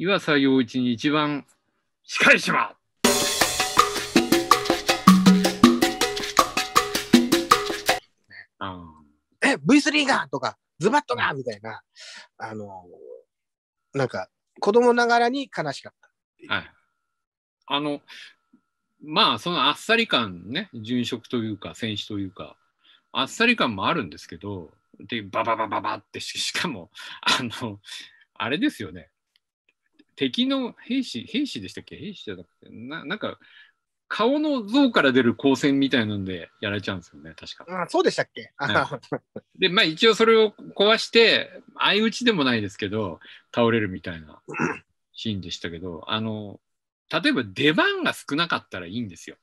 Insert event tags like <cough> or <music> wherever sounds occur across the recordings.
岩佐洋一に一番近い島あえ、V3 がとか、ズバッとがみたいな、あの、なんか、子供ながらに悲しかっあはい。あの、まあ、そのあっさり感ね、殉職というか、戦死というか、あっさり感もあるんですけど、で、バババババってし、しかも、あの、あれですよね。敵の兵士、兵士でしたっけ？兵士じゃなくて、ななんか、顔の像から出る光線みたいなんでやられちゃうんですよね、確か。た。あ、そうでしたっけ、あで、まあ一応それを壊して、相打ちでもないですけど、倒れるみたいな <laughs> シーンでしたけど、あの、例えば出番が少なかったらいいんですよ。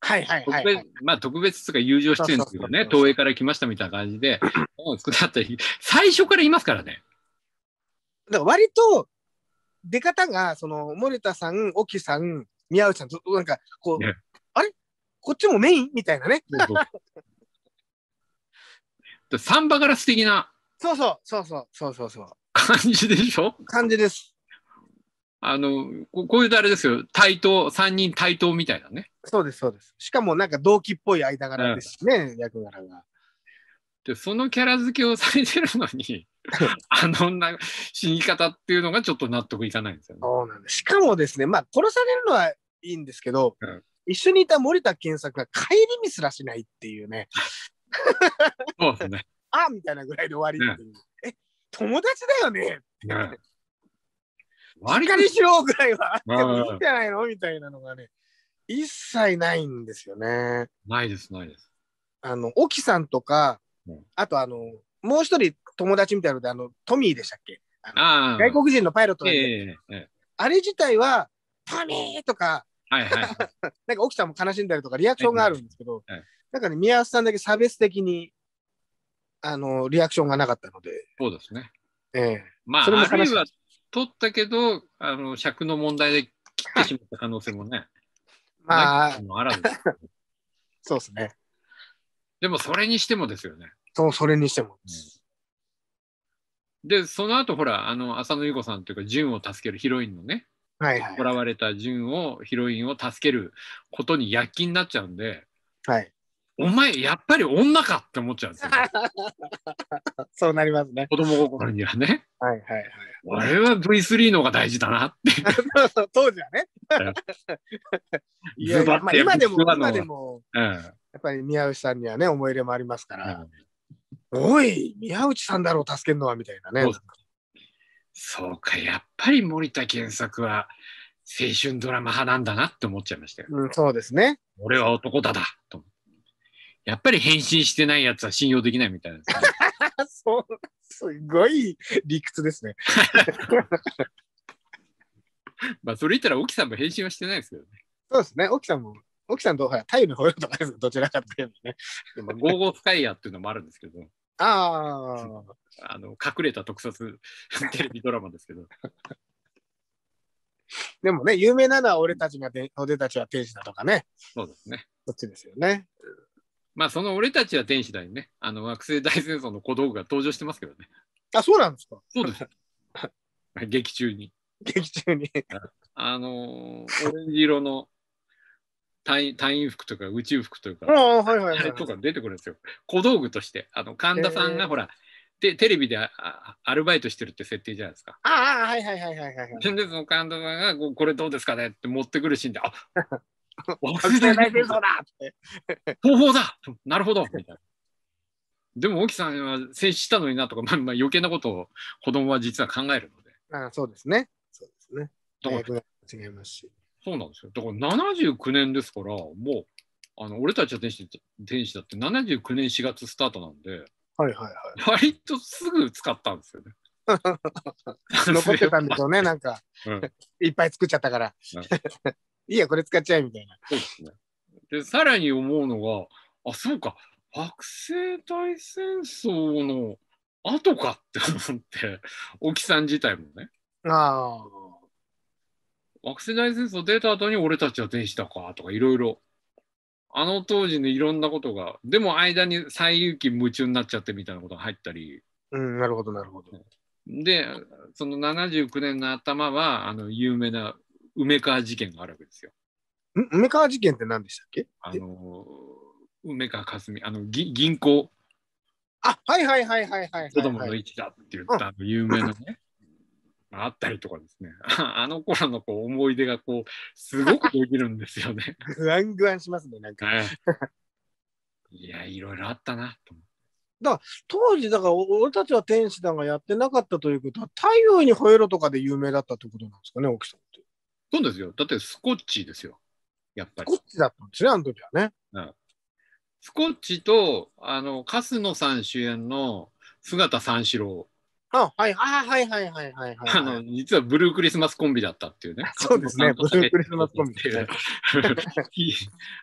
はいはい特はい、はい別。まあ特別とか友情出演ですけどね、東映から来ましたみたいな感じで、<laughs> 少なかったり、最初からいますからね。だから割と、出方が、その、森田さん、沖さん、宮内さん、ずっとなんか、こう、ねあれ？こっちもメイン？みたいなね。でサンバガラス的なそうそう、そうそう、そうそうそう。感じでしょ感じです。あの、ここういうとあれですよ、対等、三人対等みたいなね。そうです、そうです。しかもなんか同期っぽい間柄ですしね、役柄が。で、そのキャラ付けをされてるのに、<laughs> あのな死に方っていうのがちょっと納得いかないんですよね。そうなんです。しかもですね、まあ、殺されるのはいいんですけど、うん一緒にいた森田健作が帰り見すらしないっていうね、そうですね。<laughs> あみたいなぐらいで終わりっていう。え、友達だよね？うんし割とっかりしろぐらいはあってもうんいいんじゃないのみたいなのがね、一切ないんですよね。ないです、ないです。あの、沖さんとかうん、あとあの、もう一人友達みたいなので、あの、トミーでしたっけ？ああ。外国人のパイロットなんで、ええええあれ自体は、トミーとか、はいはい。<laughs> なんか奥さんも悲しんだりとかリアクションがあるんですけど、はいなんかね、宮内さんだけ差別的に、あの、リアクションがなかったので、そうですね。ええまあ、それもあるいは取ったけど、あの尺の問題で切ってしまった可能性もね。<laughs> まああらず。<laughs> そうですね。でもそれにしてもですよね。そう、それにしても。で、その後ほら、あの浅野ゆう子さんというか、純を助けるヒロインのね、はいはい囚。われた純を、ヒロインを助けることに躍起になっちゃうんで、はい。お前、やっぱり女かって思っちゃうんですよ。<laughs> そうなりますね。子供心にはね。はいはいあれは V3 の方が大事だなって。<laughs> は <laughs> い。当時はね。いやまあ、今でも、今でも、うん。やっぱり宮内さんにはね、思い入れもありますから、おい、宮内さんだろう、助けるのは、みたいなね。そうか、やっぱり森田健作は青春ドラマ派なんだなって思っちゃいましたよ。うん、そうですね。俺は男だだと。やっぱり変身してないやつは信用できないみたいなね、そう、すごい理屈ですね。<laughs> まあ、それ言ったら沖さんも変身はしてないですけどね。そうですね。沖さんも、沖さんと、ほら、太陽とかですどちらかというとね。でもゴーゴースカイヤーっていうのもあるんですけど、ああ、あの隠れた特撮テレビドラマですけど、でもね、有名なのは俺たちがで、俺たちは天使だとかね。そうですね。そっちですよね。まあ、その俺たちは天使だにね、あの惑星大戦争の小道具が登場してますけどね。あ、そうなんですかそうです。<laughs> 劇中に。劇中に。あのーオレンジ色の隊員隊員服とか宇宙服というか、ああ、はいはいはいとか出てくるんですよ。小道具として。あの神田さんがほら、テテレビでアルバイトしてるって設定じゃないですか。ああ、はいはいはいはいはい。で、その神田さんがこれどうですかねって持ってくるシーンで、あ惑学生大戦争だって。方法だなるほどみたいな。でも、沖さんは接したのになとか、まあ、まあ余計なことを子供は実は考えるので。ああ、そうですね。そうですね。だから役が違いますし。そうなんですよ。だから79年ですから、もう、あの俺たちは天使天使だって79年4月スタートなんで、はいはいはい。割とすぐ使ったんですよね。<laughs> 残ってたんでしょうね、なんか。うんいっぱい作っちゃったから。いいや、これ使っちゃえみたいな。そうですね。で、さらに思うのが、あ、そうか、惑星大戦争の後かって思って、沖さん自体もね、あ惑星大戦争出た後に俺たちは天使だかとかいろいろ、あの当時のいろんなことが、でも間に西遊記夢中になっちゃってみたいなことが入ったり、あ。うん、なるほど、なるほど。で、その79年の頭は、あの、有名な梅川事件があるわけですよ。ん？梅川事件って何でしたっけ？あの、梅川かすみ、あの、ぎ銀行、あ、はいはいはいはいはいはい、子供の位置だって言った、あの有名なね、あったりとかですね。<laughs> あの頃のこう思い出がこう、すごくできるんですよね。グワングワンしますね、なんか。はいいや、いろいろあったなと思って。当時、だから、お俺たちは天使だがやってなかったということは、太陽に吠えろとかで有名だったということなんですかね、沖さんって。そうですよ。だってスコッチですよ。やっぱりこ。っちだったんですね、あの時はね。スコッチと、あの、粕野さん主演の姿三四郎。あ、はい、あ、はいはいはいはいはい、あの、実はブルークリスマスコンビだったっていうね。<laughs> そうですねブルークリスマスコンビっていうひ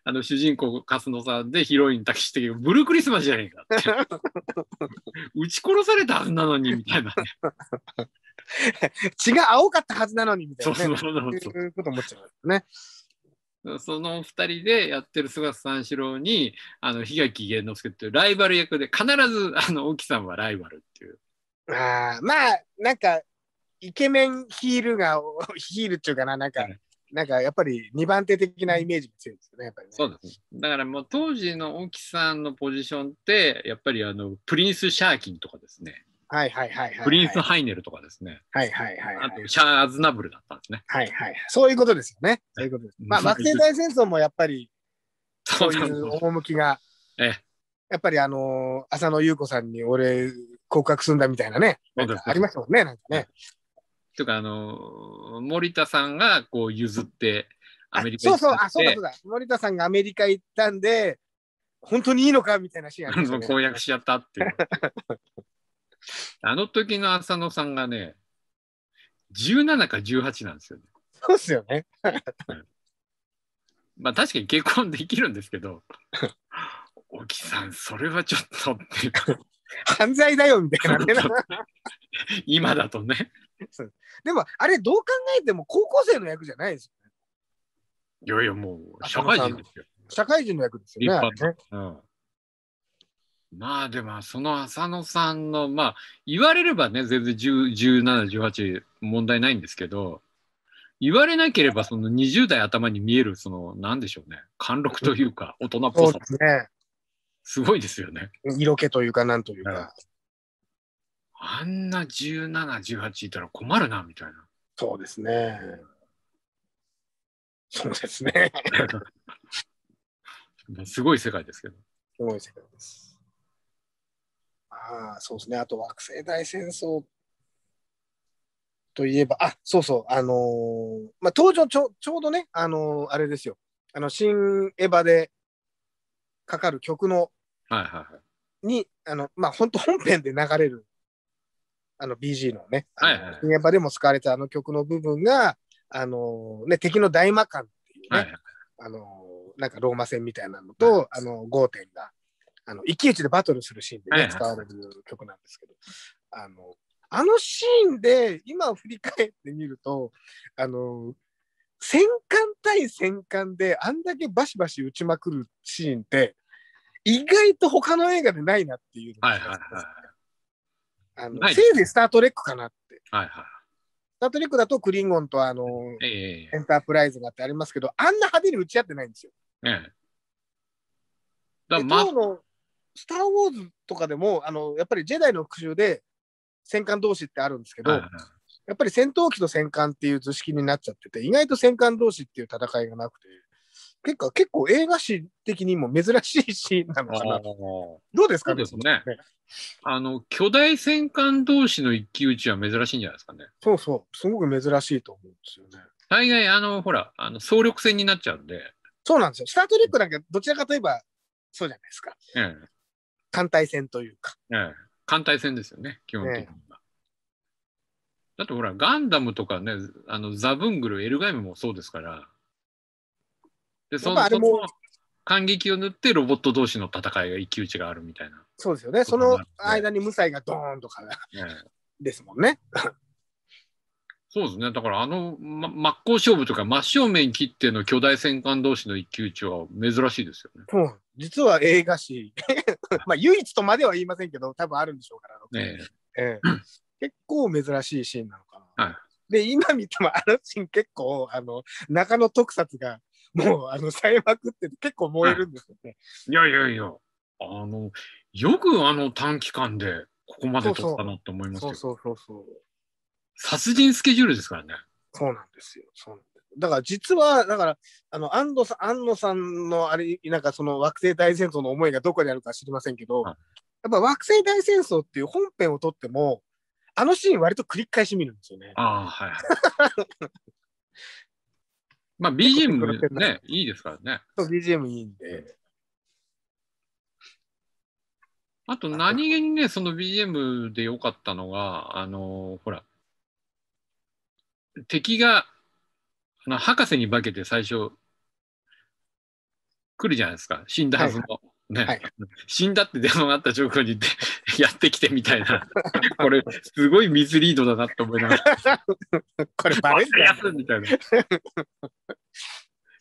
あの、主人公、粕野さんでヒロイン竹下ブルークリスマスじゃねえかって。<laughs> 撃ち殺されたはずなのに、みたいなね。血が青かったはずなのに、みたいなね。そうそうそういうこと思っちゃうね。その二人でやってる菅三四郎に、あの、檜垣源之助っていうライバル役で、必ず、あの、沖さんはライバルっていう。あーまあ、なんか、イケメンヒールが、<laughs> ヒールっていうかな、なんか、はいなんかやっぱり2番手的なイメージが強いですよね、やっぱりね。そうです。だからもう当時の沖さんのポジションって、やっぱりあの、プリンス・シャーキンとかですね。はいはいはいはい。プリンス・ハイネルとかですね。はいはいはいはい。あと、シャー・アズナブルだったんですね。はいはい。そういうことですよね。そういうことです。まあ、惑星大戦争もやっぱり、そういう趣が、ええやっぱりあのー浅野ゆう子さんに俺、告白するんだみたいなね、そうですありましたもんね、なんかね。というか、あの、森田さんがこう譲って、アメリカそうそう、あ、そうだそうだ。森田さんがアメリカ行ったんで、本当にいいのかみたいなシーンありまね。<laughs> 公約しちゃったっていう。あの時の浅野さんがね、17か18なんですよね。そうですよね。まあ確かに結婚できるんですけど、<laughs> 沖さん、それはちょっとっていうか、犯罪だよみたいなね。<laughs> 今だとね。でも、あれどう考えても高校生の役じゃないですよね。いやいや、もう社会人ですよ。社会人の役です立よね。うんまあでも、その浅野さんの、まあ、言われればね、全然10 17、18問題ないんですけど、言われなければ、その20代頭に見える、その、なんでしょうね、貫禄というか、大人っぽさそうで、すね。すごいですよね。色気というか、なんというか。あんな17、18いたら困るな、みたいな。そうですね。そうですね。<laughs> すごい世界ですけど。すごい世界です。ああ、そうですね。あと、惑星大戦争といえば、あそうそう、あのーまあ、登場ちょちょうどね、あのーあれですよ。あの、新エヴァでかかる曲のはいはいはい。に、あの、まあ、本当 <laughs> 本編で流れる、あの、BG のね、はいはいでも使われたあの曲の部分が、あのーね、敵の大魔漢っていうね、はいはい。あのーなんかローマ戦みたいなのと、あの、ゴーテンが、あの、一騎打ちでバトルするシーンでね、はいはい。使われる曲なんですけど、あの、あのシーンで、今振り返ってみると、あの、戦艦対戦艦であんだけバシバシ撃ちまくるシーンって、意外と他の映画でないなっていうのがはいはいはいあのせいぜいスター・トレックかなって。はいはスター・トレックだとクリンゴンとあの、い。ええエンタープライズがあってありますけど、あんな派手に撃ち合ってないんですよ。ええ。だでからま当のスター・ウォーズとかでもあのやっぱりジェダイの復讐で戦艦同士ってあるんですけど、はいはいやっぱり戦闘機と戦艦っていう図式になっちゃってて意外と戦艦同士っていう戦いがなくて結構結構映画史的にも珍しいシーンなのかな。どうですか？ですね。あの、巨大戦艦同士の一騎打ちは珍しいんじゃないですかね。そうそう。すごく珍しいと思うんですよね。大概、あの、ほら、あの総力戦になっちゃうんで、そうなんですよ。スター・トレックなんかどちらかといえばそうじゃないですか。え艦隊戦というか。え、え。え、艦隊戦ですよね、基本的に。は。だってほら、ガンダムとかね、あのザブングル、エルガイムもそうですから、で、そのその感激を塗ってロボット同士の戦いが一騎打ちがあるみたいな。そうですよね。その間に無才がドーンとかええ。ですもんね。そうですね。だからあの、ま、真っ向勝負とか真正面切っての巨大戦艦同士の一騎打ちは珍しいですよね。そう。実は映画史。<laughs> まあ唯一とまでは言いませんけど多分あるんでしょうから、ねええ結構珍しいシーンなのかな。はいで、今見てもあのシーン結構、あの、中野特撮がもう、あの、さえまくってて結構燃えるんですよね。いやいやいや、あの、よくあの短期間でここまで撮ったなと思いますよ。そうそうそうそう。殺人スケジュールですからね。そうなんですよ。そうだから実は、だから、あの、安藤さん、安野さんのあれ、なんかその惑星大戦争の思いがどこにあるか知りませんけど、はいやっぱ惑星大戦争っていう本編を撮っても、あのシーン割と繰り返し見るんですよね。ああ、はいはい。<laughs> まあ BGM ね、いいですからね。そう BGM いいんで。あと何気にね、その BGM で良かったのが、あのほら、敵が、あの博士に化けて最初、来るじゃないですか。死んだはずの。ね、はい死んだって電話があった直後にで <laughs> やってきてみたいな。これ、すごいミスリードだなって思いながら。<laughs> これバレんじゃん早すみたいな。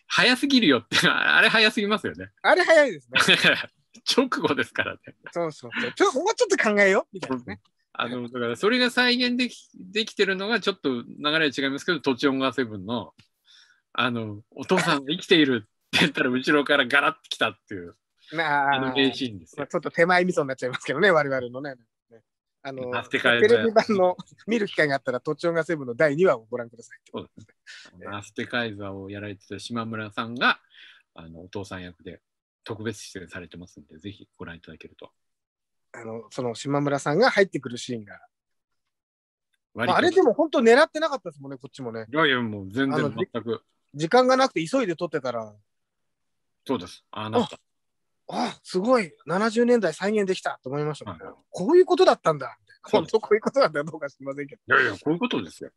早すぎるよって、あれ早すぎますよね。あれ早いですね。<laughs> 直後ですからね。そうそうそう。ちょもうちょっと考えようみたいなね。あの、だからそれが再現できできてるのがちょっと流れは違いますけど、トチオンガーセブンの、あの、お父さんが生きているって言ったら後ろからガラッと来たっていう、なあの名シーンですよ。まあちょっと手前味噌になっちゃいますけどね、我々のね。あのテレビ版の見る機会があったら、都庁がセブンの第2話をご覧ください。そうですね。アステカイザーをやられてた島村さんが、あの、お父さん役で特別出演されてますんで、ぜひご覧いただけると。あのその島村さんが入ってくるシーンが。割とあれでも本当狙ってなかったですもんね、こっちもね。いやいや、もう全然全く、時間がなくて急いで撮ってたら、そうです。ああなった。あすごい、70年代再現できたと思いましたね、はいこういうことだったんだ。本当こういうことだったかどうか知りませんけど。いやいや、こういうことですよ。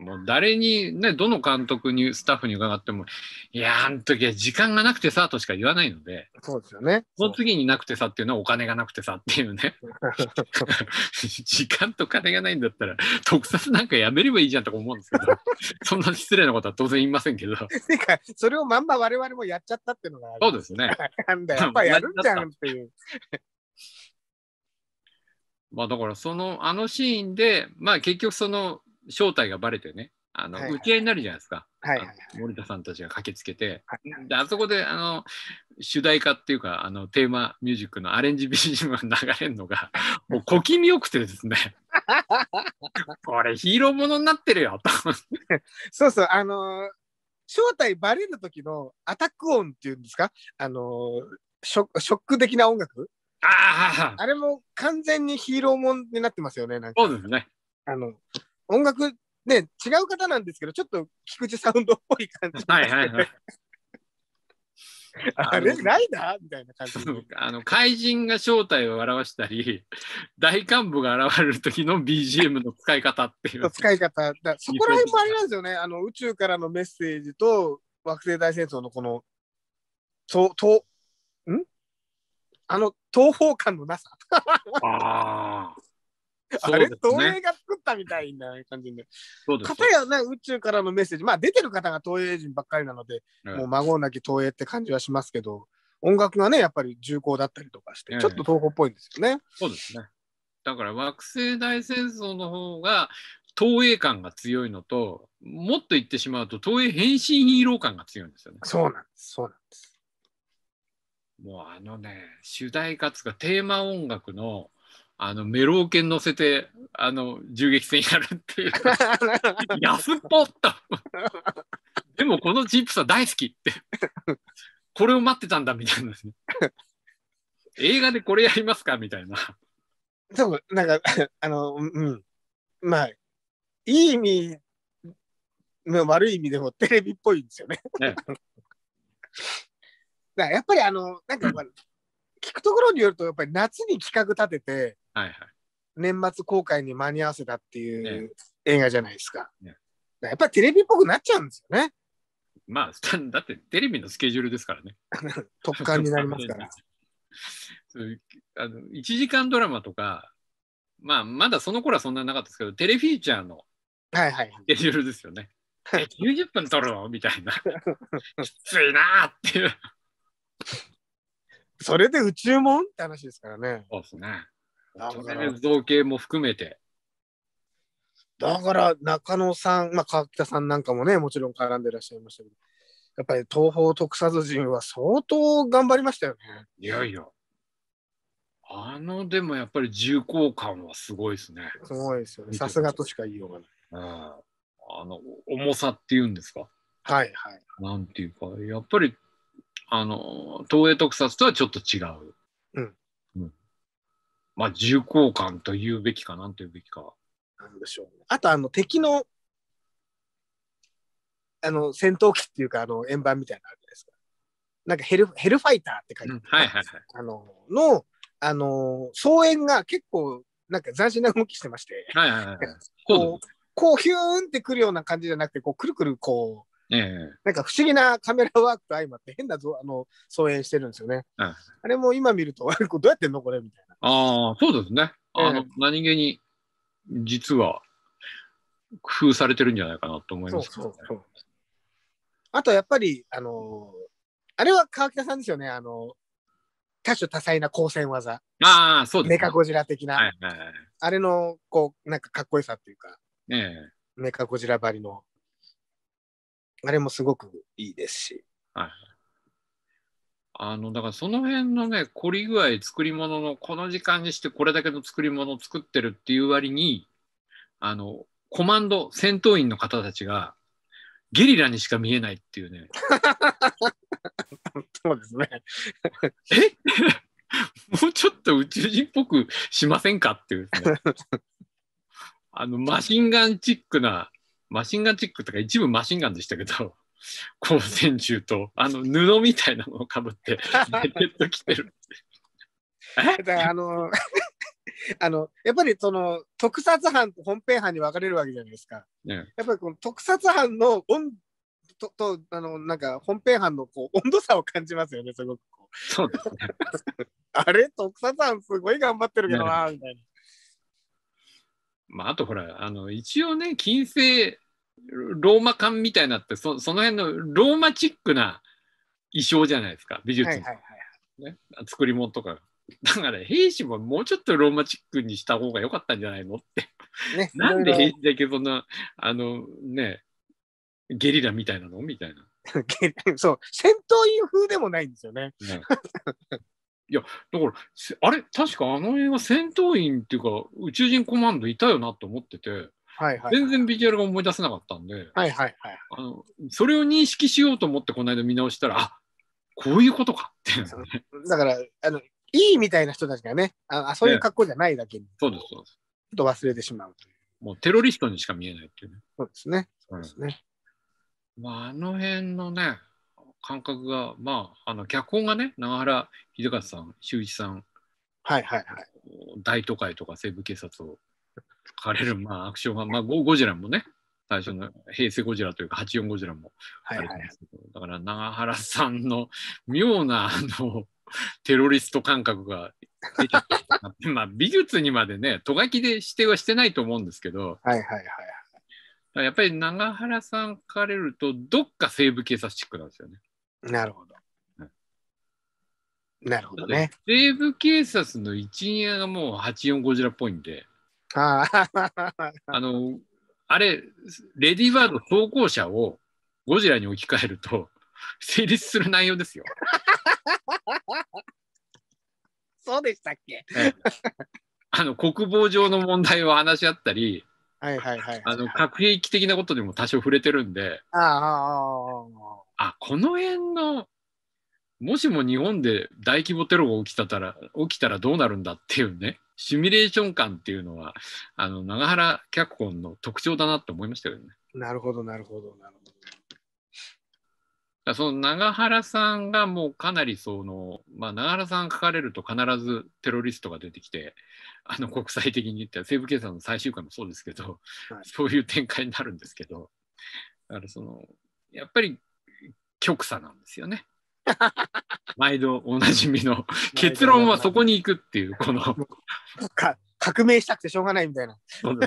もう誰に、ね、どの監督に、スタッフに伺っても、いや、あの時は時間がなくてさ、としか言わないので、そうですよね。その次になくてさっていうのはお金がなくてさっていうね。<laughs> 時間と金がないんだったら、特撮なんかやめればいいじゃんとか思うんですけど、<laughs> そんな失礼なことは当然言いませんけど、てか、それをまんま我々もやっちゃったっていうのがある。そうですね。なんだよ、やっぱやるんじゃんっていう。まあだからその、あのシーンで、まあ結局その正体がバレてね、あの、はいはい打ち合いになるじゃないですか。はいはい森田さんたちが駆けつけて、はい。であそこであの主題歌っていうかあのテーマミュージックのアレンジ BGM が流れるのが <laughs> もう小気味よくてですね。これヒーローものになってるよと。<laughs> そうそう、あのー正体バレる時のアタック音っていうんですか？あのーショック的な音楽？あああれも完全にヒーローもんになってますよね。なんか。そうですね。あの音楽ね、違う方なんですけど、ちょっと菊池サウンドっぽい感じ。はいはいはい <laughs> あれ、ライダーみたいな感じで。あの怪人が正体を表したり <laughs> 大幹部が現れる時の BGM の使い方っていう使い方。だそこら辺もあれなんですよね。あの宇宙からのメッセージと惑星大戦争のこの、と、と、ん？あの東方感のなさ。ああ <laughs> あれ、東映が作ったみたいな感じで。そうです片やね、宇宙からのメッセージ、まあ出てる方が東映人ばっかりなので、うんもう孫なき東映って感じはしますけど、音楽がね、やっぱり重厚だったりとかして、ええちょっと東宝っぽいんですよね。そうですね。だから惑星大戦争の方が東映感が強いのと、もっと言ってしまうと東映変身ヒーロー感が強いんですよね。そうなんです、そうなんです。もうあのね、主題歌つかテーマ音楽のあのメローケン乗せてあの銃撃戦やるっていう。<laughs> 安っぽっと。でもこのジップさ大好きって。これを待ってたんだみたいなですね。映画でこれやりますかみたいな。そう、なんか、<laughs> あの、うん。まあ、いい意味、まあ悪い意味でもテレビっぽいんですよね。ね <laughs> だやっぱりあの、なんか聞くところによると、やっぱり夏に企画立てて、はいはい年末公開に間に合わせたっていねう映画じゃないですか。ねやっぱりテレビっぽくなっちゃうんですよね。まあ、だってテレビのスケジュールですからね。<laughs> 特感になりますから。<laughs> あの1時間ドラマとか、まあ、まだその頃はそんなになかったですけど、テレフィーチャーのはいはい。スケジュールですよね。え90分撮るの？みたいな。<laughs> きついなーっていう。それで宇宙もん？って話ですからね。そうですね。だから造形も含めて。だから中野さん、まあ、川北さんなんかもね、もちろん絡んでらっしゃいましたけど、やっぱり東方特撮人は相当頑張りましたよね。いやいや。あの、でもやっぱり重厚感はすごいですね。すごいですよね。さすがとしか言いようがない。うん。あの、重さっていうんですか？はいはい。なんていうか、やっぱり、あの、東映特撮とはちょっと違う。うん。うん。まあ、重厚感と言うべきか、なんと言うべきか。なんでしょう、ね。あと、あの、敵の、あの、戦闘機っていうか、あの、円盤みたいなのあるじゃないですか。なんかヘル、ヘルファイターって書いてある、はいはいはい。あの、の、あの、総演が結構、なんか斬新な動きしてまして、はいはいはい。こう、こうヒューンってくるような感じじゃなくて、こう、くるくるこう、ええなんか不思議なカメラワークと相まって変なぞあの操演してるんですよね。うんあれも今見ると、あれどうやってんのこれみたいな。ああ、そうですね。あの、ええ何気に、実は、工夫されてるんじゃないかなと思いそうますけどね、そうそう。あとやっぱり、あのあれは川北さんですよね。あの多種多彩な光線技。ああ、そうですね。メカゴジラ的な。はいはいはい。あれの、こう、なんかかっこよさっていうか、ええメカゴジラばりの。あれもすごくいいですし。あの、だからその辺のね、凝り具合、作り物の、この時間にしてこれだけの作り物を作ってるっていう割に、あの、コマンド、戦闘員の方たちが、ゲリラにしか見えないっていうね。<laughs> そうですね。<laughs> <laughs> もうちょっと宇宙人っぽくしませんかっていうね。あの、マシンガンチックな、マシンガンチックとか一部マシンガンでしたけど、<laughs> 光線銃と、あの、布みたいなのをかぶって、<laughs> ジット着てる。だからあの <laughs> あのやっぱりその特撮班と本編班に分かれるわけじゃないですか。ねやっぱりこの特撮班の温ととあのなんか本編班のこう温度差を感じますよね、すごくこう。そうですね。あれ特撮班すごい頑張ってるけどな、みたいな。まあ、あとほら、あの、一応ね、金星ローマ館みたいなって、そその辺のローマチックな衣装じゃないですか、美術の、はいはいはい。ね作り物とか。だから、兵士ももうちょっとローマチックにした方が良かったんじゃないのって。ね、<laughs> なんで兵士だけそんな、あのね、ゲリラみたいなのみたいな。ろそう、戦闘員風でもないんですよね。ねいや、だから、せあれ、確かあの映画、戦闘員っていうか、宇宙人コマンドいたよなと思ってて、はいはい。全然ビジュアルが思い出せなかったんで、はいはいはい。あのそれを認識しようと思って、この間見直したら、あこういうことかっていうのね。だから、あの、いいみたいな人たちがね、ああそういう格好じゃないだけに、そうです、そうです。ちょっと忘れてしまうという。もうテロリストにしか見えないっていうね。そうですね。うんそうですね。まあ、あの辺のね、感覚が、まあ、あの脚本がね、長原秀和さん、修一さん、はいはいはい。大都会とか西部警察を書かれる、まあ、アクションが、まあ、ゴゴジラもね、最初の平成ゴジラというか、84ゴジラもあはいはいはい。れてますけど、だから長原さんの妙なあのテロリスト感覚が出。<laughs> まあ美術にまでね、とがきで指定はしてないと思うんですけど、はいはいはい。やっぱり長原さん書かれると、どっか西部警察チックなんですよね。なるほどうん。なるほどね。西部警察の一員がもう84ゴジラっぽいんで、ああ、あの、あれ、レディーバード走行車をゴジラに置き換えると、成立する内容ですよ。<laughs> そうでしたっけ？あの国防上の問題を話し合ったり、はいはいはい。あの核兵器的なことでも多少触れてるんで、ああ、ああ、あこの辺の、もしも日本で大規模テロが起きたたら起きたらどうなるんだっていうね、シミュレーション感っていうのは、あの長原脚本の特徴だなって思いましたけどね。なるほどなるほどなるほど。その長原さんがもうかなりその、まあ、長原さん書かれると必ずテロリストが出てきて、あの国際的に言ったら西部警察の最終回もそうですけど、はいそういう展開になるんですけど、だからその、やっぱり極左なんですよね。<laughs> 毎度おなじみの結論はそこに行くっていう、この、か革命したくてしょうがないみたいな。そう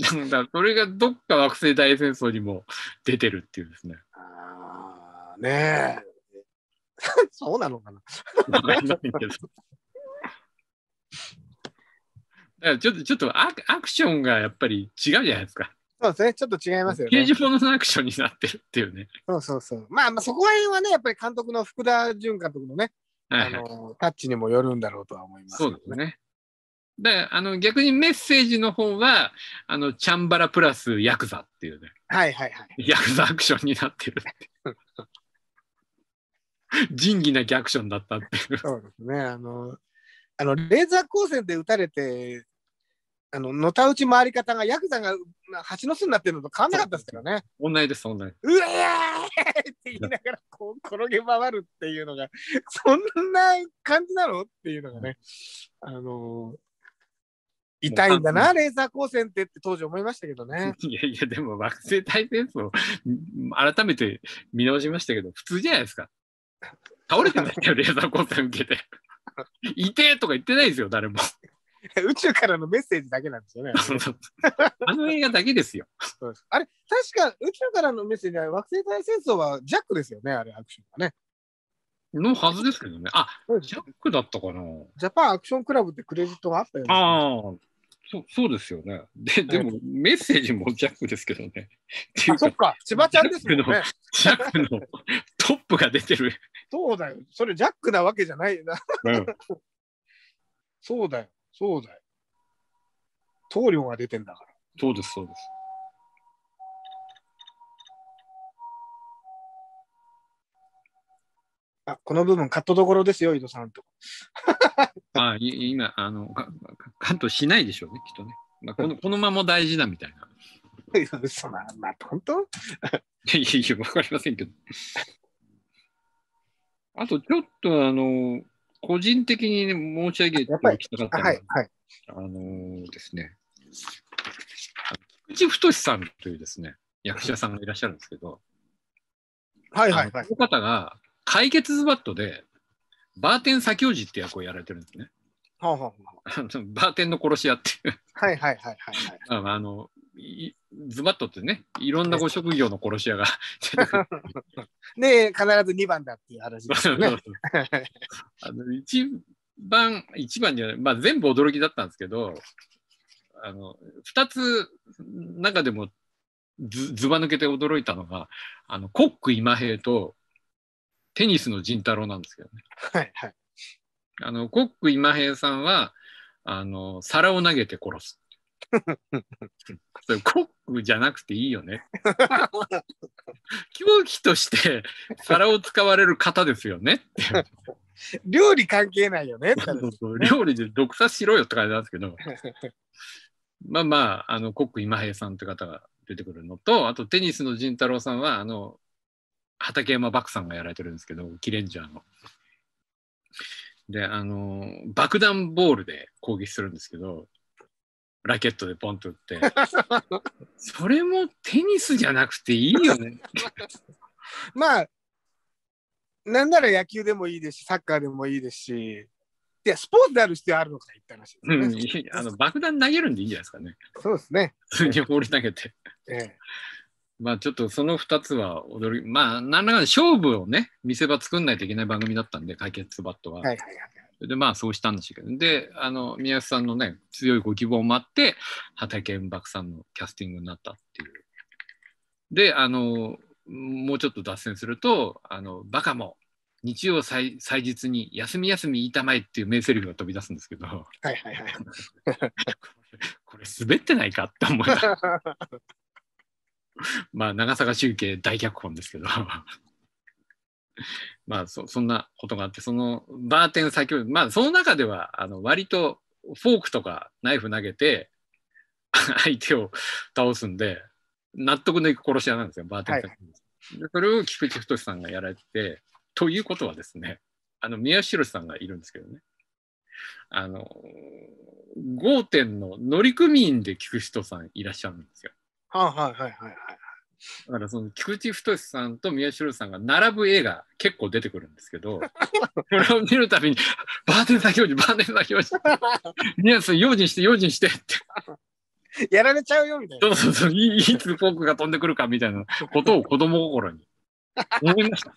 そうだそれがどっか惑星大戦争にも出てるっていうですね。ああ、ねえ。<laughs> そうなのかな。わかりませんけどからちょっと、ちょっとアクアクションがやっぱり違うじゃないですか。そうですね。ちょっと違いますよね刑事。物のアクションになってるっていうね。そうそうそう。まあまあそこら辺はね、やっぱり監督の福田淳監督のね、はいはい、あのタッチにもよるんだろうとは思います、そうです。ね。で、あの、逆にメッセージの方は、あの、チャンバラプラスヤクザっていうね、はいはいはい。ヤクザアクションになってるって。<laughs> 仁義なきアクションだったっていう。そうですね。あの、あのレーザー光線で撃たれて、あの、のたうち回り方がヤクザが蜂の巣になってるのと変わんなかったですけどね。同じです、同じ。うわーって言いながらこう転げ回るっていうのが、そんな感じなのっていうのがね、あの痛いんだな、レーザー光線ってって当時思いましたけどね。いやいや、でも惑星大戦争、改めて見直しましたけど、普通じゃないですか。倒れてましたよ、レーザー光線受けて。いてーとか言ってないですよ、誰も。<laughs> 宇宙からのメッセージだけなんですよね。あの映画だけですよ。あれ、確か宇宙からのメッセージは惑星大戦争はジャックですよね、あれ、アクションがね。のはずですけどね。あ、ジャックだったかな。ジャパンアクションクラブってクレジットがあったよね。ああ、そうそうですよね。で、でも、メッセージもジャックですけどね。っていうかあそっ、か、千葉ちゃんですもんね。ジャックのトップが出てる。そうだよ。それジャックなわけじゃないな。うん <laughs> そうだよ。そうだよ。棟梁が出てんだから。そうです、そうです。あ、この部分カットどころですよ、井戸さんと。<laughs> あい今、あの、カットしないでしょうね、きっとね。まあ、このこのまま大事だみたいな。嘘な、まあ、本当？いやいや、わかりませんけど。あと、ちょっと、あの、個人的に、ね、申し上げておきたかったのは、はい、はい。あのですね、菊池太さんというですね、役者さんがいらっしゃるんですけど、はい、はい、はい。この方が解決ズバットで、バーテン左京寺って役をやられてるんですね。はあはあの <laughs> バーテンの殺し屋っていう。あはい、はい、はい、はい。はいあ <laughs> あの、いズバットってね、いろんなご職業の殺し屋が出てくる。で、必ず2番だっていう話ですよね。あの一番、一番じゃない、まあ全部驚きだったんですけど、あの、二つ中でもずずば抜けて驚いたのが、あの、コック今平とテニスの仁太郎なんですけどね。はい、はい。あの、コック今平さんは、あの、皿を投げて殺す。それコックじゃなくていいよね。競技として皿を使われる方ですよね。料理関係ないよねそうそう料理で毒殺しろよって感じなんですけど、まあまあ、あの、コック今平さんって方が出てくるのと、あとテニスの仁太郎さんは、あの、畠山漠さんがやられてるんですけど、キレンジャーの。で、あの、爆弾ボールで攻撃するんですけど、ラケットでポンと打って、それもテニスじゃなくていいよね。<laughs> まあ、なんなら野球でもいいですし、サッカーでもいいですし、いや、スポーツである必要あるのか言った話ですうんね。いやあの爆弾投げるんでいいんじゃないですかね。そうですね。普通に放り投げて。ええまあちょっとその2つは驚き、まあ何らかの勝負をね、見せ場作んないといけない番組だったんで、解決バットは。はいはいはい。で、まあそうしたんですけど、で、あの、宮内さんのね、強いご希望もあって、畠山漠さんのキャスティングになったっていう。で、あの、もうちょっと脱線すると、あの、バカも、日曜祭祭日に休み休み言いたまえっていう名セリフが飛び出すんですけど、はいはいはい。<laughs> これ滑ってないかって思います。<laughs> まあ、長坂集計大脚本ですけど、<laughs> まあそ、そんなことがあって、そのバーテン先ほど、まあ、その中では、あの割とフォークとかナイフ投げて、<laughs> 相手を倒すんで、納得のいく殺し屋なんですよ、バーテン先ほどでそれを菊池太さんがやられてて、ということはですね、あの宮代さんがいるんですけどね、あの、5点の乗組員で菊池太さんいらっしゃるんですよ。はいはいはいはいはい。だからその菊池太さんと宮代さんが並ぶ映画結構出てくるんですけど、<laughs> それを見るたびに、バーテン先表示、バーテン先表示、宮さん用心して用心してって、やられちゃうよみたいな。そうそうそう、いつフォークが飛んでくるかみたいなことを子供心に思いました。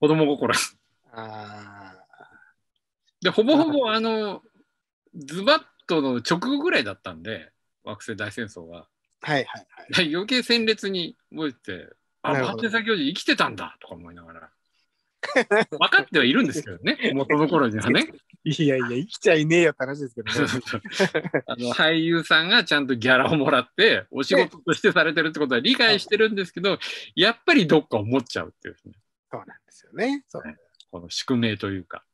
子供心に。あで、ほぼほぼあの、ズバッとの直後ぐらいだったんで、惑星大戦争は。はいはいはい。余計鮮烈に覚えてて、あ、バなるほどッテンサ教授生きてたんだとか思いながら。分かってはいるんですけどね、<laughs> 元の頃にはね。いやいや、生きちゃいねえよって話ですけどね。あの俳優さんがちゃんとギャラをもらって、お仕事としてされてるってことは理解してるんですけど、やっぱりどっか思っちゃうっていうね、そうなんですよね。そうはいこの宿命というか。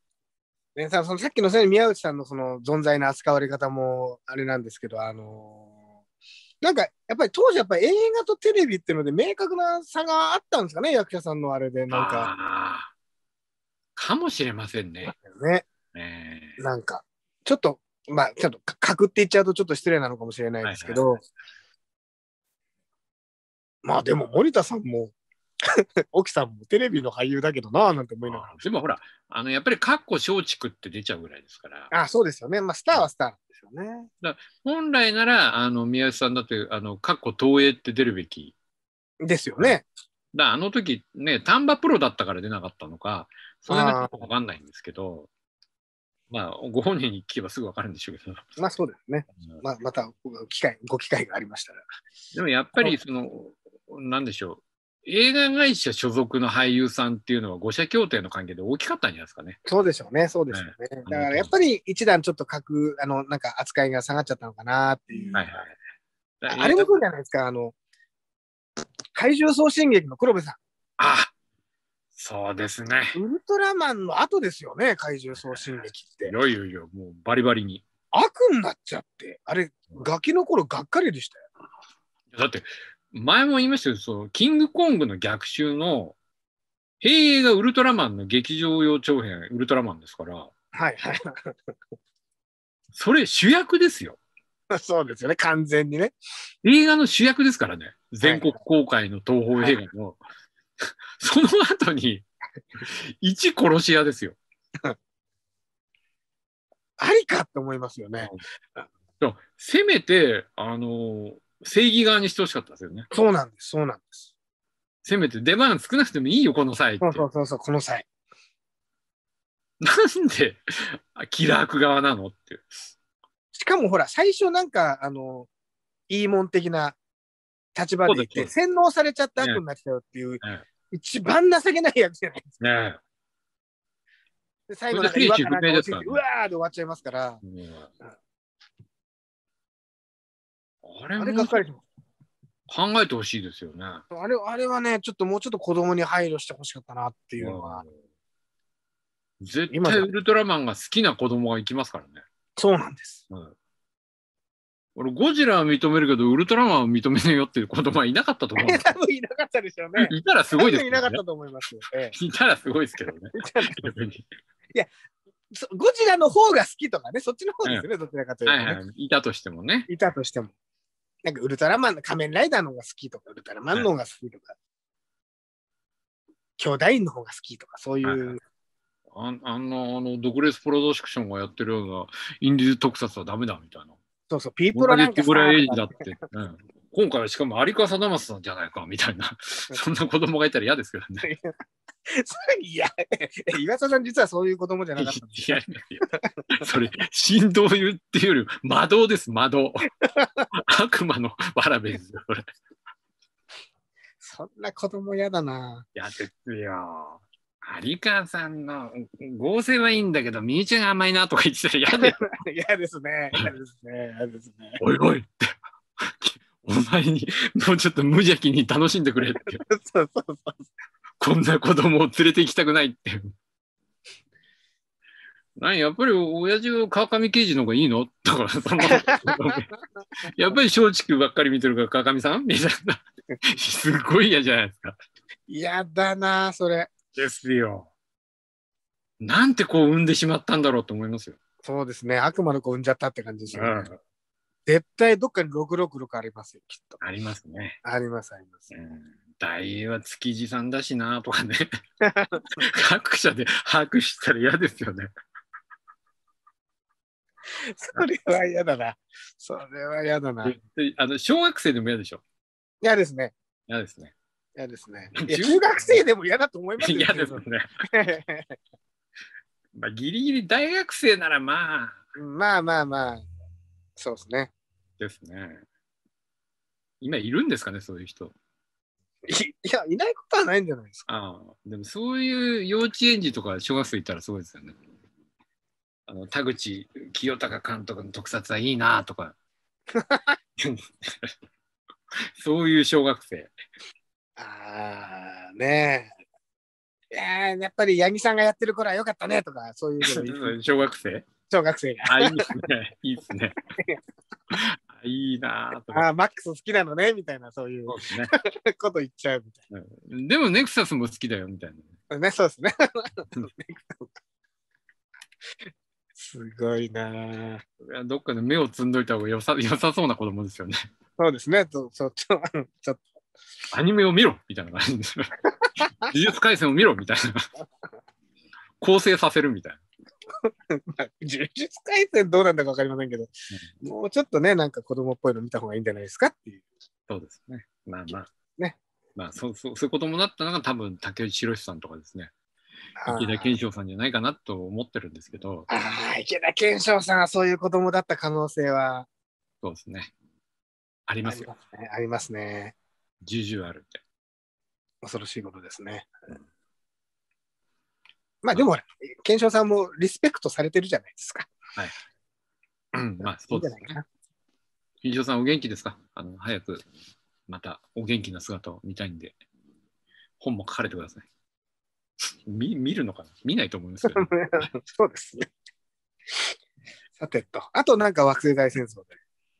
ね、さそのさっきの宮内さんのその存在の扱われ方もあれなんですけど、あのーなんかやっぱり当時やっぱり映画とテレビっていうので明確な差があったんですかね、役者さんのあれで、なんか。かもしれませんね。ね、ね。なんか、ちょっと、まあ、ちょっとか、かくって言っちゃうとちょっと失礼なのかもしれないですけど、まあでも森田さんも、<laughs> 沖さんもテレビの俳優だけどなぁなんて思いながら。でもほら、あのやっぱりかっこ松竹って出ちゃうぐらいですから、あそうですよね。まあ、スターはスターなんですよね。本来なら、あの宮内さんだって、あのかっこ東映って出るべき。ですよね。だあの時ね、丹波プロだったから出なかったのか、それがちょっとわかんないんですけど、まあ、ご本人に聞けばすぐわかるんでしょうけど、まあそうですね。まあ、また機会、ご機会がありましたら。でもやっぱり、その、なんでしょう、映画会社所属の俳優さんっていうのは、五社協定の関係で大きかったんじゃないですかね。そうでしょうね。そうですよね。だからやっぱり一段ちょっと格、あの、なんか扱いが下がっちゃったのかなっていう。はいはい。ああれもそうじゃないですか。あの、怪獣送信劇の黒部さあそうですね。ん。ウルトラマンの後ですよね、怪獣送信劇ってい。やいやいや、もうバリバリに。悪になっちゃって。あれ、ガキの頃がっかりでしたよ。だって、前も言いましたけど、そのキングコングの逆襲の、平映がウルトラマンの劇場用長編、ウルトラマンですから、はいはい。それ主役ですよ。<laughs> そうですよね、完全にね。映画の主役ですからね。全国公開の東宝映画の。<laughs> その後に、一殺し屋ですよ。ありかって思いますよね。せめて、あの正義側にしてほしかったですよね。そうなんです、そうなんです。せめて出番少なくてもいいよ、この際。そうそうそうそう、この際。なんで、キラーク側なのっていう。しかもほら、最初なんか、あの、いいもん的な立場でいて、洗脳されちゃった悪になっちゃうっていう、ね一番情けない役じゃないですか。ねで最後なんかそれで岩かなんか落ちて聖地不明ですからねうわーで終わっちゃいますから、え。うんあれあもれがっかりします考えてほしいですよね。あれあれはね、ちょっともうちょっと子供に配慮してほしかったなっていうのは、絶対ウルトラマンが好きな子供が行きますからね。そうなんです。俺、ゴジラは認めるけど、ウルトラマンは認めねえよっていう子供はいなかったと思う。<laughs> 多分いなかったでしょうね。いたらすごいです多分いなかったけどね。と思いますよ。えいたらすごいですけどね。え逆にそゴジラの方が好きとかね、そっちの方ですよね、どちらかというとね。はいはい。いたとしてもね。いたとしても。なんかウルトラマンの仮面ライダーの方が好きとか、ウルトラマンの方が好きとか、兄弟の方が好きとか、そういう、ああんな、あの、独立プロダクションがやってるようなインディーズ特撮はダメだみたいな。そうそう、ピープこロなんかされでぐらいエイジだって、うん今回はしかも有川貞正さんじゃないかみたいな、そんな子供がいたら嫌ですけどね。いや、<laughs> 岩佐さん実はそういう子供じゃなかったんですいやいやいやそれ、振動言っていうより、魔導です、魔導。<laughs> 悪魔のわらべですよ、これ。そんな子供嫌だな。いやですよ。有川さんの合成はいいんだけど、みゆちゃんが甘いなとか言ってたら嫌で、<laughs> 嫌ですね。嫌ですね。嫌ですね。おいおいって。お前に <laughs> もうちょっと無邪気に楽しんでくれって。<laughs> そうそうそう。こんな子供を連れて行きたくないって。何やっぱり親父が川上刑事の方がいいの？とか、そんなこと <laughs> やっぱり松竹ばっかり見てるから川上さんみたいな。すっごい嫌じゃないですか。嫌だな、それ。ですよ。なんて子を産んでしまったんだろうと思いますよ。そうですね。悪魔の子産んじゃったって感じですよね。うん絶対どっかに666ありますよ、きっと。ありますね。あります、あります。うん大は築地さんだしなとかね。各社で把握したら嫌ですよね。<laughs> それは嫌だな。それは嫌だな。であの小学生でも嫌でしょ？嫌ですね。嫌ですね。嫌ですね。<laughs> 中学生でも嫌だと思いますよ。嫌ですね。<laughs> まあ、ギリギリ大学生ならまあ、まあまあまあ、そうですね。ですね。今いるんですかね、そういう人。い <laughs> いや、いないことはないんじゃないですか。ああ、でもそういう幼稚園児とか小学生いたらすごいですよね。あの田口清隆監督の特撮はいいなとか。<laughs> そういう小学生。ああ、ねえ。いやーやっぱり八木さんがやってる頃はよかったねとか、そういう <laughs> 小学生？小学生が。あ、いいですね。いいですね。あいいな。ああ、マックス好きなのねみたいな、そういうそうね。<laughs> こと言っちゃうみたいうんでもネクサスも好きだよみたいな。な。ね、そうですね。すごいなーいやどっかで目をつんどいた方が良さ良さそうな子供ですよね。そうですね。ちょあのちょっアニメを見ろみたいな感じです。呪術廻戦を見ろみたいな。構成させるみたいな。と、まあ、呪術廻戦どうなんだかわかりませんけど、もうちょっとね、なんか子供っぽいの見た方がいいんじゃないですかっていう。そうですね。まあまあ。ね。まあそうそうそういう子供だったのが多分竹内宏さんとかですね。あ池田健翔さんじゃないかなと思ってるんですけど、あー、池田健翔さんはそういう子供だった可能性はそうですね。ありあますよ。ありますね。重々あるんで。恐ろしいことですね。まあでもほら、健翔さんもリスペクトされてるじゃないですか。うん、まあいそうんですね。いじゃないかな。金城さんお元気ですか？あの早くまたお元気な姿を見たいんで、本も書かれてください。<laughs> 見見るのかな？見ないと思いますけど、<laughs> そうですね。さてと、あとなんか惑星大戦争で。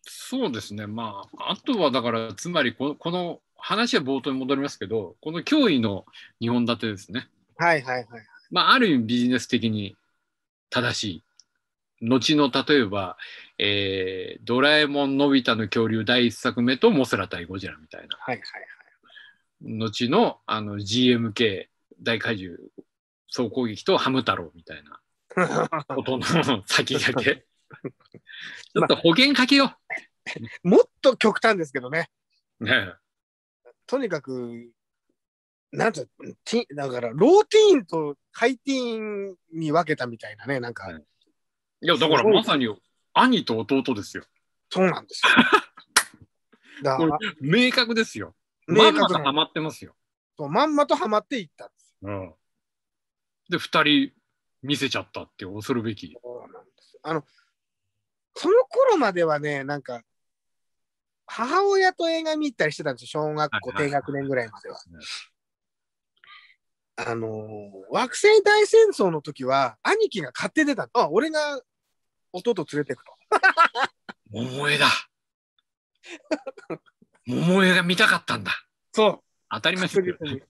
そうですね、まあ、あとはだから、つまりこのこの話は冒頭に戻りますけど、この脅威の2本立てですね。はいはいはい。まあ、ある意味ビジネス的に正しい。後の例えば、えードラえもんのび太の恐竜第1作目とモスラ対ゴジラみたいな。はいはい後のあの GMK 大怪獣総攻撃とハム太郎みたいなはい。ことの先駆け。<laughs> ちょっと保険かけよ <laughs> もっと極端ですけどね。う。ねとにかく、なんてティだから、ローティーンとハイティーンに分けたみたいなね、なんか、はいいや、だからまさに兄と弟ですよ。そうなんですよ。<laughs> だから、明確ですよ。ま明確なんまとハマってますよ。そうまんまとハマっていったんですうん、で、二人見せちゃったっていう恐るべき。そうなんですよあの、その頃まではね、なんか、母親と映画見たりしてたんですよ、小学校低はいはい学年ぐらいまでは。ねあのー惑星大戦争の時は、兄貴が買って出た。あ、俺が弟連れてくと。桃江だ。桃江が見たかったんだ。そう。当たり前ですよ。確実に。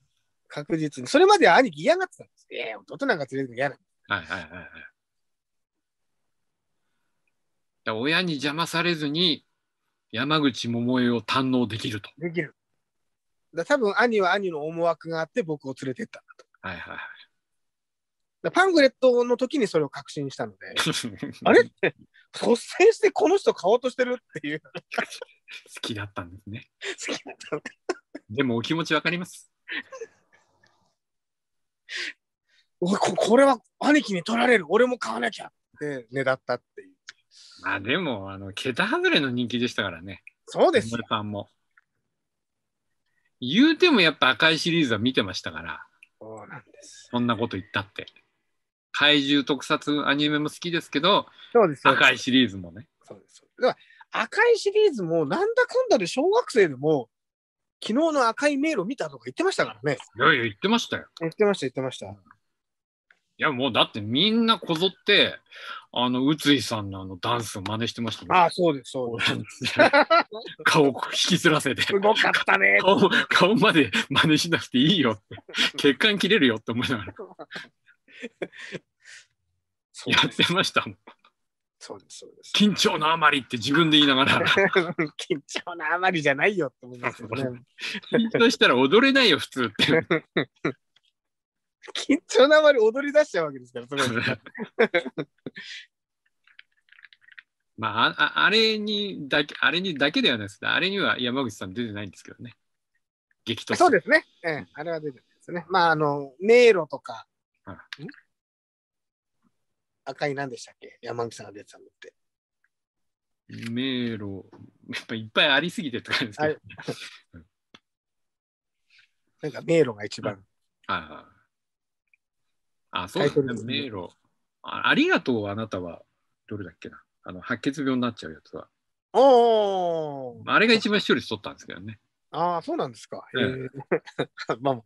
確実に。それまでは兄貴嫌がってたんです。ええ弟なんか連れてくの嫌なはいはいはいはい。だ親に邪魔されずに山口百恵を堪能できると。できる。だ多分兄は兄の思惑があって僕を連れてったんだと。はいはいはい。だパンフレットの時にそれを確信したので、<laughs> あれって率先してこの人買おうとしてるっていう好きだったんですね。好きだったのでもお気持ちわかります。おいここれは兄貴に取られる俺も買わなきゃってねだったっていう。まあでも、あの、桁外れの人気でしたからね。そうですよ百恵。さんも。言うてもやっぱ赤いシリーズは見てましたから、そうなんです。そんなこと言ったって。怪獣特撮アニメも好きですけど、そうです。赤いシリーズもね。そうです。だから赤いシリーズもなんだかんだで小学生でも昨日の赤い迷路見たとか言ってましたからね。いやいや、言ってましたよ。言ってました言ってました。いや、もうだってみんなこぞって、あの、宇津井さんのあのダンスを真似してましたもん。ああ、そうです、そうです。<laughs> 顔を引きずらせて。すごかったね。顔顔まで真似しなくていいよって。血管切れるよって思いながらやってましたもん。そうです、そうです。緊張のあまりって自分で言いながら、<laughs> 緊張のあまりじゃないよって思いますね。<laughs> 緊張したら踊れないよ、普通って。緊張のあまり踊り出しちゃうわけですから、それはまあ、ああれにだけ、あれにだけではないです。あれには山口さん出てないんですけどね。激突。そうですね。ええ、あれは出てるんですね。まあ、あの、迷路とか、赤い何でしたっけ？山口さんが出てたのって。迷路、やっぱいっぱいありすぎてって感じですけど、なんか迷路が一番。はいはい。あ、そうですね。迷路あ。ありがとう、あなたは、どれだっけな。あの、白血病になっちゃうやつは。おーあれが一番視聴率取ったんですけどね。ああ、そうなんですか。へええ <laughs> まあま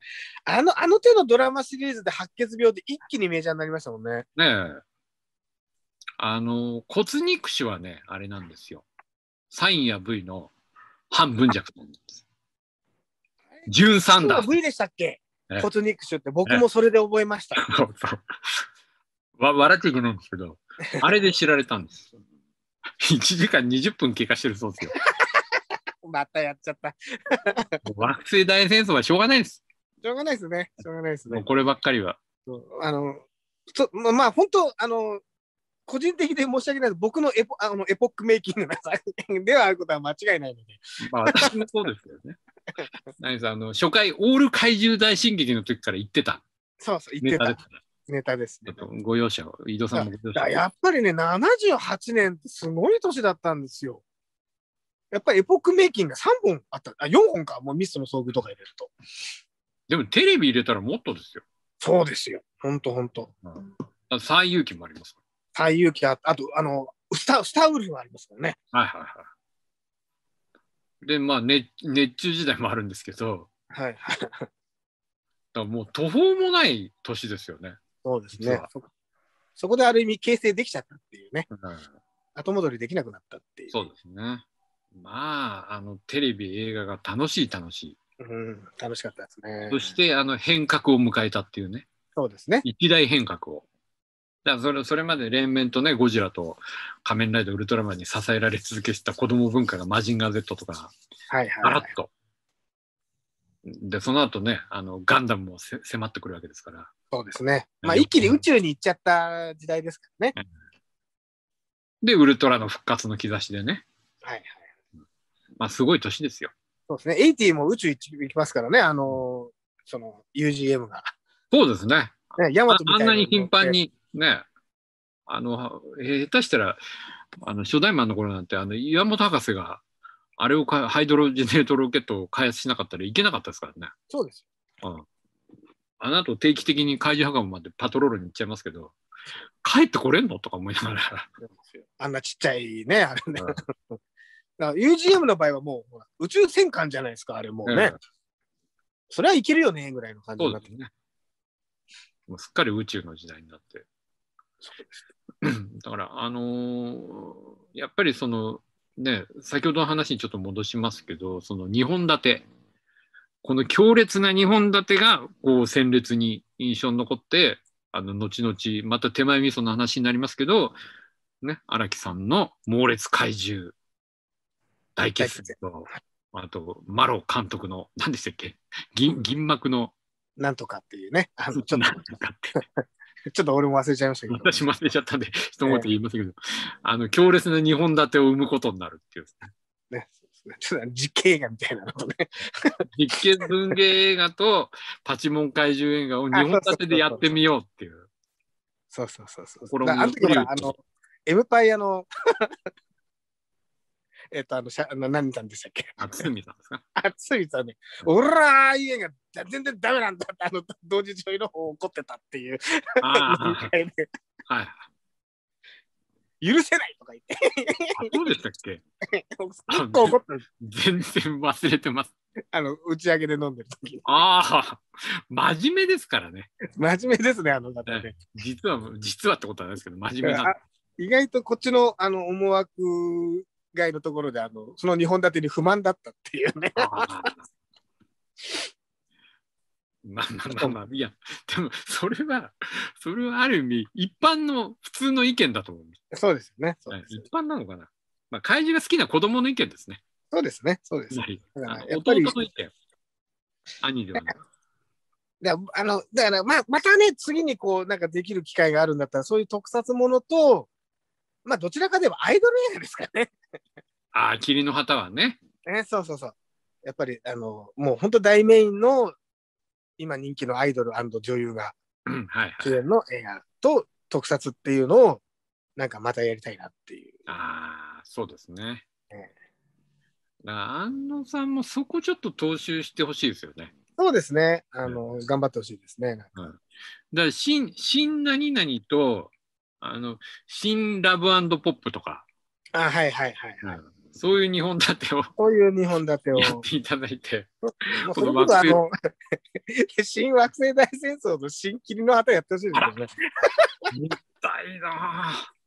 あ、あの、あの手のドラマシリーズで白血病で一気にメジャーになりましたもんね。ねえ。あの、骨肉腫はね、あれなんですよ。サインや V の半分弱なんです。13だ。V でしたっけ？ええ骨肉腫って僕もそれで覚えました。わ笑っちゃいけないんですけど、<laughs> あれで知られたんです。1時間20分経過してるそうですよ。またやっちゃった。惑星大戦争はしょうがないです。しょうがないですね。しょうがないですね。こればっかりは。あの、そまあまあ、本当あの、個人的で申し訳ないです。僕のエポあのエポックメイキングな作品ではあることは間違いないので。まあ私もそうですけどね。<laughs> 何せあの初回オール怪獣大進撃の時から言ってたそうそう、言ってたネタですから。ネタですねご容赦を、井戸さんもやっぱりね、78年ってすごい年だったんですよ。やっぱりエポックメイキングが3本あった、あ、4本か、もうミストの遭遇とか入れると。でもテレビ入れたらもっとですよ。そうですよ。ほんとほんと。だって最遊記もありますか最勇気ああと、あの、スタスターウルフもありますからね。ら。はいはいはい。で、まあ、熱熱中時代もあるんですけど、はい。<laughs> だもう途方もない年ですよね。そうです。ねそそこである意味形成できちゃったっていうね。うん後戻りできなくなったっていう。そうですね。まあ、あの、テレビ、映画が楽しい楽しい。うん、楽しかったですね。そして、あの、変革を迎えたっていうね。そうですね。一大変革を。だそれそれまで連綿とね、ゴジラと仮面ライダー、ウルトラマンに支えられ続けてた子供文化がマジンガー Z とか、はいはい、はい。ガラッと。で、その後ね、あのガンダムもせ迫ってくるわけですから。そうですね。まあ、うん一気に宇宙に行っちゃった時代ですからね。で、ウルトラの復活の兆しでね、はいはい。まあ、すごい年ですよ。そうですね。エイティも宇宙行きますからね。あのーその UGM が。そうですね。ね、ヤマあトみたいあんなに頻繁。にね、あの、下手したら、あの初代マンの頃なんて、あの岩本博士が、あれをかハイドロジェネレートロケットを開発しなかったらいけなかったですからね。そうですうん。あの後定期的に怪獣博士までパトロールに行っちゃいますけど、帰ってこれんのとか思いながら。よ。あんなちっちゃいね、あれね。うん <laughs> UGM の場合はもう宇宙戦艦じゃないですか、あれもうね。うんそれはいけるよね、ぐらいの感じになって。ね。もうすっかり宇宙の時代になって。<clears throat> だから、あのーやっぱりその、ね、先ほどの話にちょっと戻しますけど、その2本立て、この強烈な2本立てが、こう、鮮烈に印象に残って、あの、後々、また手前味噌の話になりますけど、ね、荒木さんの猛烈怪獣。大決戦と、あと、マロ監督の、何でしたっけ？銀銀幕の、なんとかっていうね。あのちょっなんとかって、と、<laughs> ちょっと俺も忘れちゃいましたけど。私も忘れちゃったんで、<laughs> 一言言いますけど、あの、強烈な2本立てを生むことになるっていう。ね、そうですねちょっと実験映画みたいなのとね。実験文芸映画とパチモン怪獣映画を <laughs> 2本立てでやってみようっていう。そうそうそうそう。あの時ほら、あもの、エムパイアの、えっと、あの、しゃ何さんでしたっけ？あ、つみさんですか？<laughs> あついさんね、おらー、いい映画、全然ダメなんだって、あの、同時上位の方怒ってたっていう、ああ、ではい。<laughs> 許せないとか言って、あそうでしたっけ？<laughs> 結構怒ってる。全然忘れてます。あの、打ち上げで飲んでる時に。ああ、真面目ですからね。真面目ですね、あの方ね。実は、実はってことなんですけど、真面目な意外とこっちのあの思惑外のところであのその2本立てに不満だったっていうね。まあまあまあまあ、いや、でも、それは、それはある意味、一般の普通の意見だと思う。そうですよね。一般なのかな。まあ、怪獣が好きな子供の意見ですね。そうですね。そうです。やはりだからあのやっぱり弟の意見。兄ではない。だあのだからまあまたね次にこうなんかできる機会があるんだったらそういう特撮ものとまあどちらかではアイドル映画ですからね。<laughs> ああ、霧の旗はね。ねそうそうそう。やっぱりあのもう本当大メインの今人気のアイドル女優が。主演の映画と特撮っていうのを、なんかまたやりたいなっていう。ああ、そうですね。ええだから安野さんもそこちょっと踏襲してほしいですよね。そうですね。あの、頑張ってほしいですね。だから新、新何々と、あの、新ラブポップとか、あ、はいはいはいはい。そういう日本立てをそういう日本立てを。やっていただいて、もうこそれの惑星 <laughs> 新惑星大戦争と新霧の旗やってほしいですよね。見たいなぁ。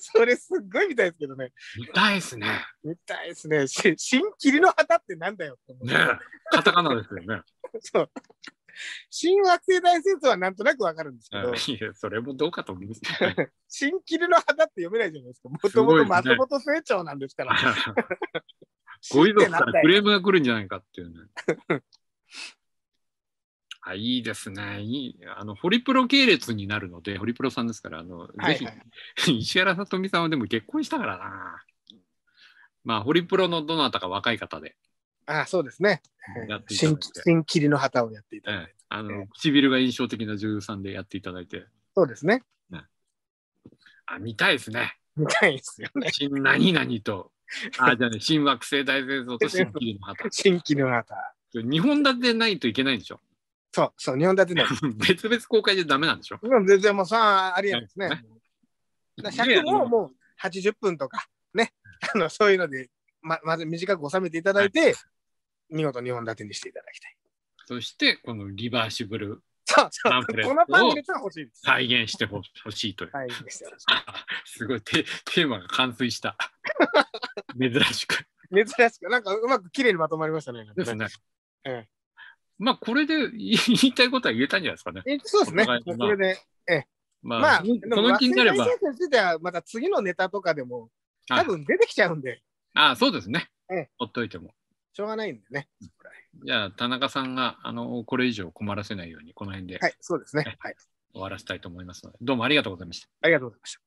それすっごい見たいですけどね。見たいですね。見たいですね。し新霧の旗ってなんだよねえカタカナですよね。<laughs> そう。新惑星大戦争はなんとなくわかるんですけど、いや、それもどうかと思うんですけど。<laughs> 新霧の旗って読めないじゃないですか。もすともと松本清張なんですから。<laughs> ご遺族からクレームが来るんじゃないかっていうね。<laughs> あいいですねいいあの。ホリプロ系列になるので、ホリプロさんですから、あのはいぜはいひ、石原さとみさんはでも結婚したからな。まあ、ホリプロのどなたか若い方で、あそうですね。やっていただい新て新霧の旗をやっていただいて。ええあの唇が印象的な女優さんでやっていただいて、そうですね。あ見たいですね。見たいですよね。新何々と、あじゃあね、<laughs> 新惑星大戦争と新霧の旗。<laughs> 新霧の旗。日本立てないといけないんでしょ？そう、そう、日本立てない。<laughs> 別々公開でダメなんでしょ？うん全然もうさあ、ありえないですね。ねだから100ももう80分とか、ね。あのそういうので、ままず短く収めていただいて、見事日本立てにしていただきたい。そして、このリバーシブルそうそうパンフレットをこのパンフレットが欲しいです。再現してほしいという。はい、で <laughs> すごいテ、テーマが完遂した。<laughs> 珍しく。珍しく、なんかうまく綺麗にまとまりましたね。ですね。ええまあ、これで言いたいことは言えたんじゃないですかね。えそうですね。お互いにこれで、まあ、まあ、そでもの気になればについてはまた次のネタとかでもはい多分出てきちゃうんで、あそうですねええ。ほっといても。しょうがないんでね。じゃあ、田中さんが、あの、これ以上困らせないように、この辺ではい、そうですね。はい。終わらせたいと思いますので、どうもありがとうございました。ありがとうございました。